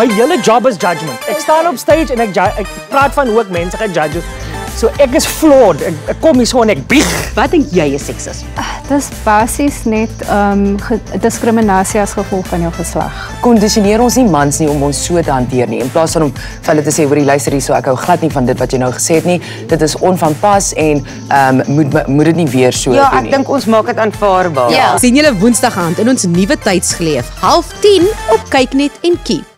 my hele job is judgement. Ek staan op stage en ek ek praat van hoe ek mense gaan judge. So ek is flawed. Ek, ek kom hier so en ek bieg. Wat dink jy is seksisme? Ah, dis basies net ehm um, diskriminasie as gevolg van jou geslag. Kondisioneer ons nie mans nie om ons so te hanteer nie. In plaas van om vir hulle te sê hoor luister hierso ek hou glad nie van dit wat jy nou gesê het nie. Dit is onvanpas en ehm um, moet moet dit nie weer so ja, doen nie. Ja, ek dink ons maak dit aanvaarbaar. Ja. Sien julle Woensdag aand in ons nuwe tydsgeleef, 09:30 op Kyknet en keep.